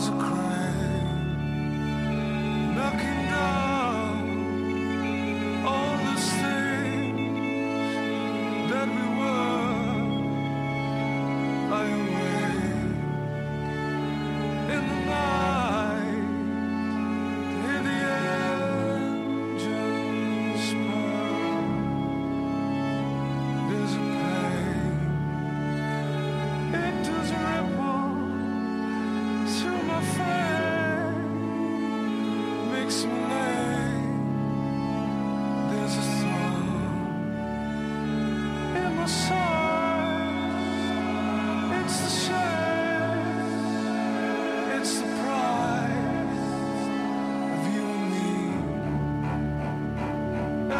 is a crime.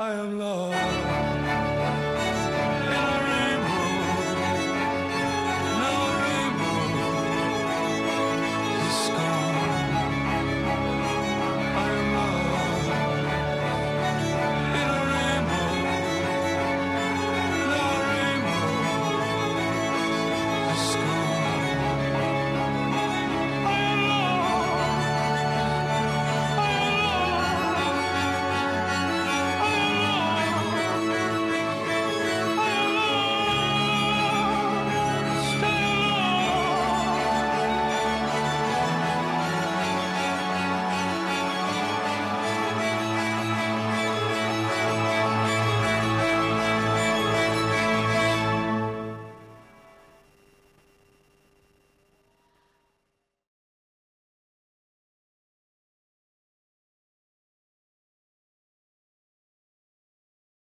I am lost.